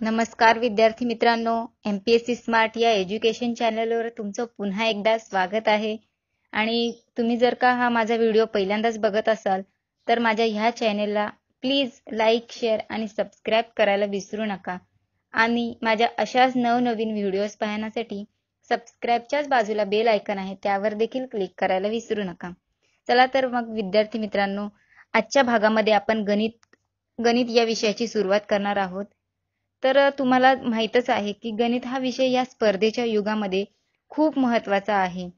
नमस्कार विद्यार्थी मित्रांनो. M P S C smart या एज्युकेशन चॅनलवर तुमचं पुन्हा एकदा स्वागत आहे. आणि तुम्ही जर का हा माझा व्हिडिओ पहिल्यांदाच बघत असाल तर माझ्या ह्या चॅनेलला प्लीज लाईक शेअर आणि सबस्क्राईब करायला विसरू नका. आणि माझ्या अशाच नवनवीन व्हिडिओज पाहण्यासाठी सबस्क्राईबच्याच बाजूला बेल आयकन आहे त्यावर देखील क्लिक करायला विसरू नका. चला तर मग विद्यार्थी मित्रांनो आजच्या भागामध्ये आपण गणित गणित या विषयाची सुरुवात करणार आहोत. तर तुम्हाला माहीतच आहे की गणित हा विषय या स्पर्धेच्या युगामध्ये खूप महत्त्वाचा आहे.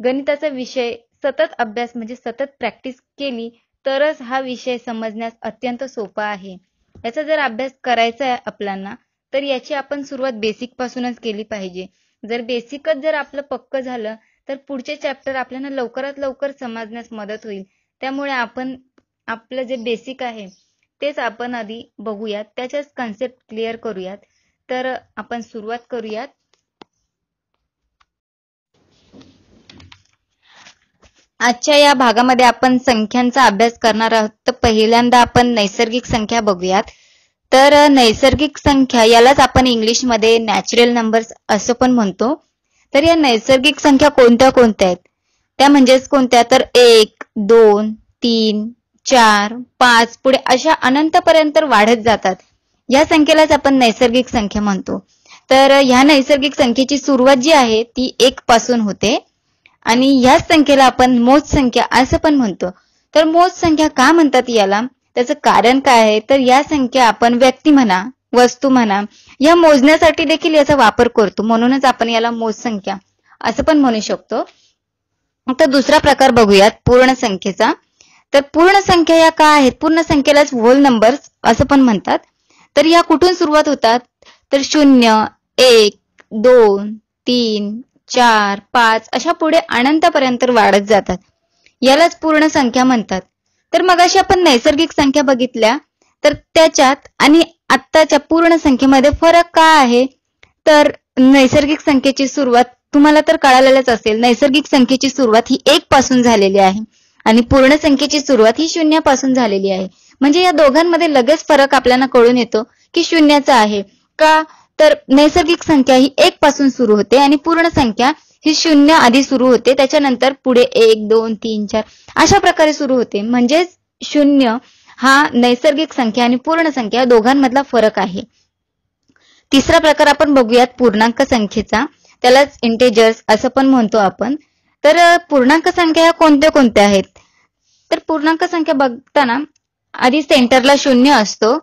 गणिताचा विषय सतत अभ्यास म्हणजे सतत प्रॅक्टिस केली तरच हा विषय समजण्यास अत्यंत सोपा आहे. याचा जर अभ्यास करायचा आहे आपल्याला तर याची आपण सुरुवात बेसिक पासूनच केली पाहिजे. जर बेसिकच जर आपलं पक्क झालं तर पुढचे चॅप्टर आपल्याला लवकरात लवकर समजण्यास मदत होईल. त्यामुळे आपण आपलं जे बेसिक आहे तेच आपण आधी बघूयात. त्याच्याच कन्सेप्ट क्लिअर करूयात. तर आपण सुरुवात करूयात. आजच्या या भागामध्ये आपण संख्यांचा अभ्यास करणार आहोत. तर पहिल्यांदा आपण नैसर्गिक संख्या बघूयात. तर नैसर्गिक संख्या यालाच आपण इंग्लिशमध्ये नॅचरल नंबर्स असं पण म्हणतो. तर या नैसर्गिक संख्या कोणत्या कोणत्या आहेत? त्या म्हणजेच कोणत्या? तर एक दोन तीन चार पाच पुढे अशा अनंतपर्यंत वाढत जातात. या संख्येलाच आपण नैसर्गिक संख्या म्हणतो. तर ह्या नैसर्गिक संख्येची सुरुवात जी आहे ती एक पासून होते. आणि ह्याच संख्येला आपण मोज संख्या असं पण म्हणतो. तर मोज संख्या का म्हणतात याला? त्याचं कारण काय आहे? तर या संख्या आपण व्यक्ती म्हणा वस्तू म्हणा या मोजण्यासाठी देखील याचा वापर करतो. म्हणूनच आपण याला मोज संख्या असं पण म्हणू शकतो. तर दुसरा प्रकार बघूयात पूर्ण संख्येचा. तर पूर्ण संख्या या काय आहेत? पूर्ण संख्येलाच होल नंबर असं पण म्हणतात. तर या कुठून सुरुवात होतात? तर शून्य एक दोन तीन चार पाच अशा पुढे अनंतापर्यंत वाढत जातात. यालाच पूर्ण संख्या म्हणतात. तर मग अशी आपण नैसर्गिक संख्या बघितल्या तर त्याच्यात आणि आत्ताच्या पूर्ण संख्येमध्ये फरक काय आहे? तर नैसर्गिक संख्येची सुरुवात तुम्हाला तर कळालेलंच असेल. नैसर्गिक संख्येची सुरुवात ही एक पासून झालेली आहे. आणि पूर्ण संख्येची सुरुवात ही शून्यापासून झालेली आहे. म्हणजे या दोघांमध्ये लगेच फरक आपल्याला कळून येतो की शून्याचा आहे. का? तर नैसर्गिक संख्या ही एक पासून सुरू होते आणि पूर्ण संख्या ही शून्य आधी सुरू होते. त्याच्यानंतर पुढे एक दोन तीन चार अशा प्रकारे सुरू होते. म्हणजेच शून्य हा नैसर्गिक संख्या आणि पूर्ण संख्या दोघांमधला फरक आहे. तिसरा प्रकार आपण बघूयात पूर्णांक संख्येचा. त्यालाच इंटेजर्स असं पण म्हणतो आपण. तर पूर्णांक संख्या कोणत्या कोणत्या आहेत? तर पूर्णांक संख्या बघताना आधी सेंटरला शून्य असतो.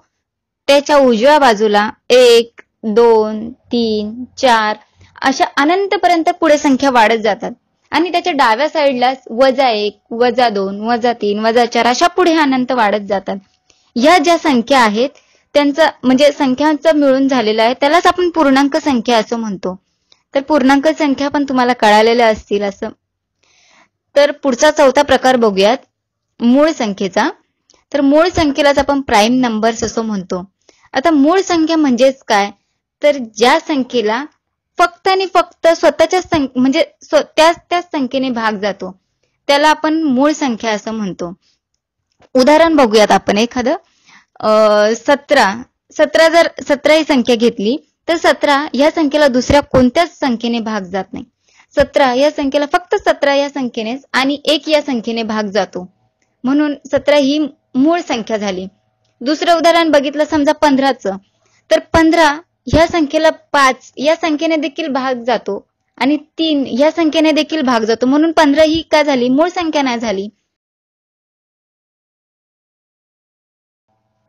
त्याच्या उजव्या बाजूला एक दोन तीन चार अशा अनंतपर्यंत पुढे संख्या वाढत जातात. आणि त्याच्या डाव्या साईडला वजा एक वजा दोन वजा तीन वजा चार अशा पुढे अनंत वाढत जातात. या ज्या संख्या आहेत त्यांचा म्हणजे संख्यांचा मिळून झालेलं आहे त्यालाच आपण पूर्णांक संख्या असं म्हणतो. तर पूर्णांक संख्या पण तुम्हाला कळालेल्या असतील असं तर पुढचा चौथा प्रकार बघूयात. मूळ संख्येचा. तर मूळ संख्येलाच आपण प्राईम नंबर्स असं म्हणतो. आता मूळ संख्या म्हणजेच काय? तर ज्या संख्येला फक्त आणि फक्त स्वतःच्या म्हणजे त्याच त्याच संख्येने भाग जातो त्याला आपण मूळ संख्या असं म्हणतो. उदाहरण बघूयात आपण एखादं. सतरा. सतरा जर सतरा ही संख्या घेतली तर सतरा या संख्येला दुसऱ्या कोणत्याच संख्येने भाग जात नाही. सतरा या संख्येला फक्त सतरा या संख्येनेच आणि एक या संख्येने भाग जातो. म्हणून सतरा ही मूळ संख्या झाली. दुसरं उदाहरण बघितलं समजा पंधराचं. तर पंधरा ह्या संख्येला पाच या संख्येने देखील भाग जातो आणि तीन या संख्येने देखील भाग जातो. म्हणून पंधरा ही का झाली? मूळ संख्या नाही झाली.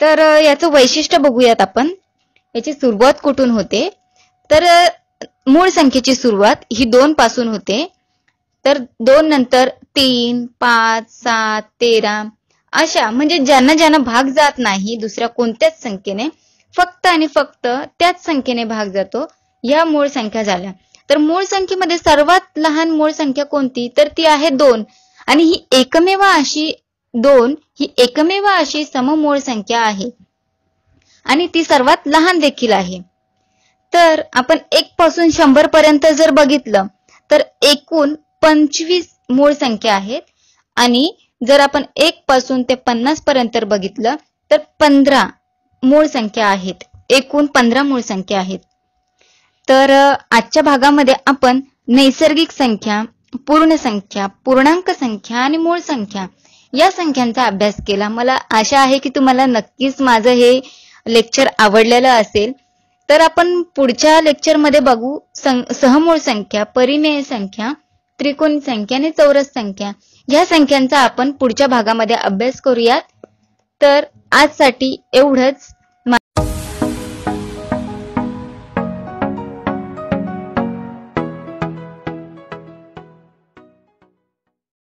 तर याचं वैशिष्ट्य बघूयात आपण. याची सुरुवात कुठून होते? तर मूळ संख्येची सुरुवात ही दोन पासून होते. तर दोन नंतर तीन पाच सात तेरा अशा म्हणजे ज्यांना ज्यांना भाग जात नाही दुसऱ्या कोणत्याच संख्येने फक्त आणि फक्त त्याच संख्येने भाग जातो या मूळ संख्या झाल्या. तर मूळ संख्येमध्ये सर्वात लहान मूळ संख्या कोणती? तर ती आहे दोन. आणि ही एकमेव अशी दोन ही एकमेव अशी सममूळ संख्या आहे. आणि ती सर्वात लहान देखील आहे. तर आपण एक पासून शंभर पर्यंत जर बघितलं तर एकूण पंचवीस मूळ संख्या आहेत. आणि जर आपण एक पासून ते पन्नास पर्यंत बघितलं तर पंधरा मूळ संख्या आहेत. एकूण पंधरा मूळ संख्या आहेत. तर आजच्या भागामध्ये आपण नैसर्गिक संख्या पूर्ण संख्या पूर्णांक संख्या आणि मूळ संख्या या संख्यांचा अभ्यास केला. मला आशा आहे की तुम्हाला नक्कीच माझं हे लेक्चर आवडलेलं असेल. तर आपण पुढच्या लेक्चरमध्ये बघू सहमूळ संख्या परिमेय संख्या त्रिकोणी संख्या आणि चौरस संख्या. ह्या संख्यांचा आपण पुढच्या भागामध्ये अभ्यास करूयात. तर आजसाठी एवढंच.